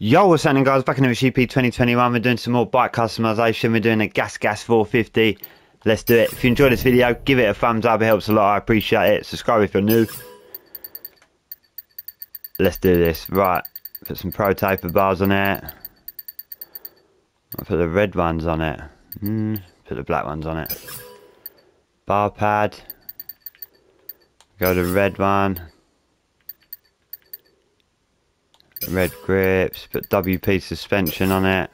Yo, what's happening guys? Back in the GP 2021, we're doing some more bike customization. We're doing a Gas Gas 450. Let's do it. If you enjoyed this video, give it a thumbs up. It helps a lot. I appreciate it. Subscribe if you're new. Let's do this. Right. Put some Pro Taper bars on it. Put the red ones on it. Mm, put the black ones on it. Bar pad. Go to red one. Red grips, put WP suspension on it,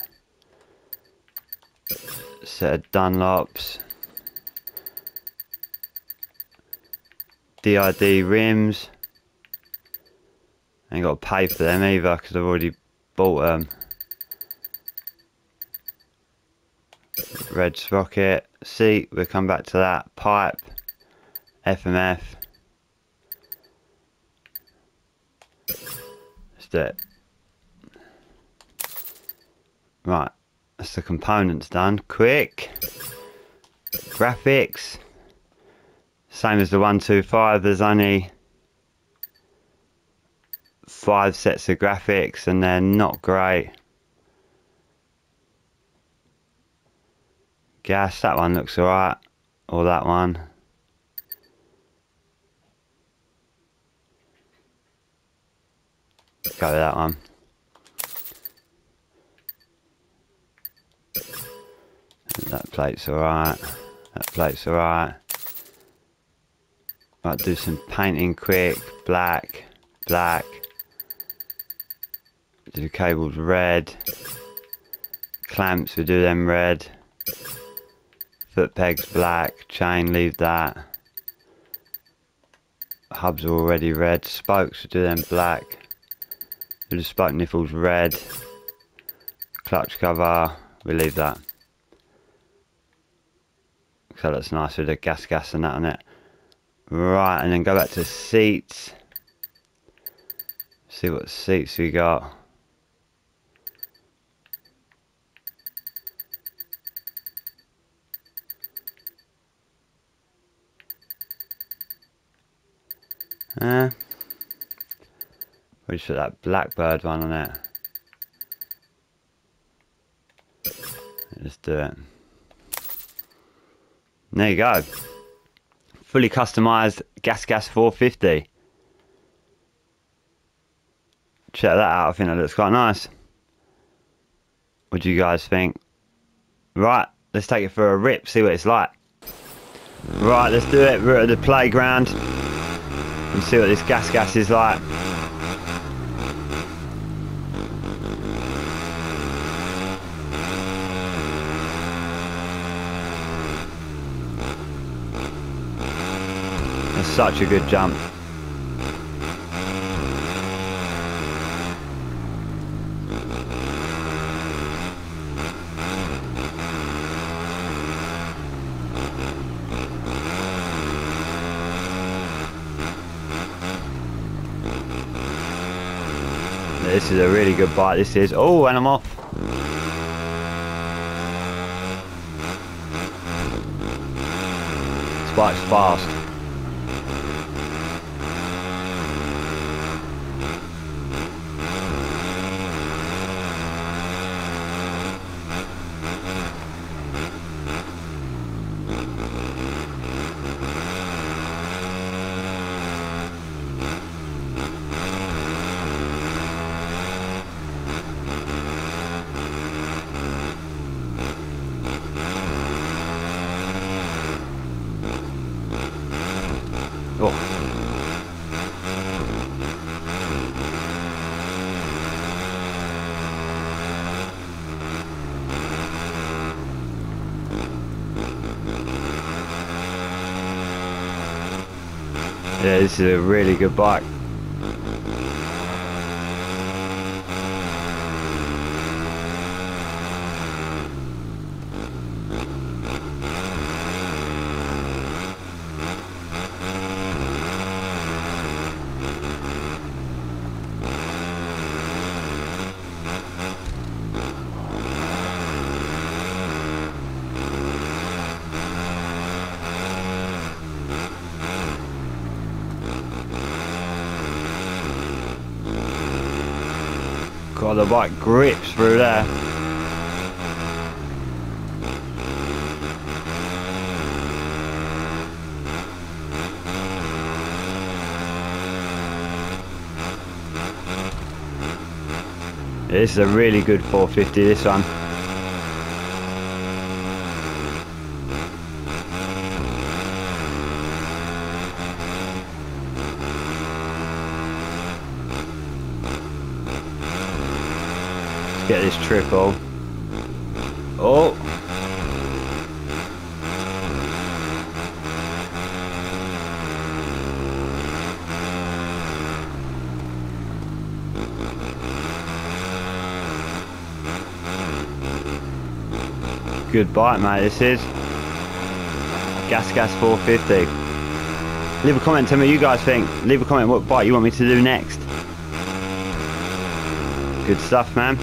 set of Dunlops, DID rims, ain't got to pay for them either because I've already bought um, them. Red sprocket, seat, we'll come back to that, pipe, FMF, it. Right, that's the components done. Quick. Graphics. Same as the 125, there's only five sets of graphics and they're not great. Gas, that one looks alright. Or that one. Go with that one. That plate's alright. That plate's alright. Right, do some painting quick. Black, black. Do the cables red. Clamps, we do them red. Foot pegs black. Chain, leave that. Hubs are already red. Spokes, we do them black. Do The spoke nipples red. Clutch cover, we leave that. So that's nice with the gas gas and that on it. Right, and then go back to seats. See what seats we got. Uh, we just put that blackbird one on it. Let's do it. There you go. Fully customized Gas Gas 450. Check that out. I think that looks quite nice. What do you guys think? Right, let's take it for a rip, see what it's like. Right, let's do it. We're at the playground and see what this gas gas is like. Such a good jump. This is a really good bite, this is. Oh, and I'm off. Spike's fast. Oh. Yeah, this is a really good bike. The bike grips through there. This is a really good 450, this one. Get this triple. Oh! Good bike, mate, this is. Gas Gas 450. Leave a comment, tell me what you guys think. Leave a comment what bike you want me to do next. Good stuff, man.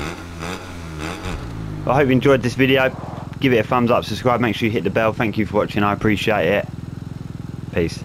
I hope you enjoyed this video. Give it a thumbs up, subscribe, make sure you hit the bell. Thank you for watching, I appreciate it. Peace.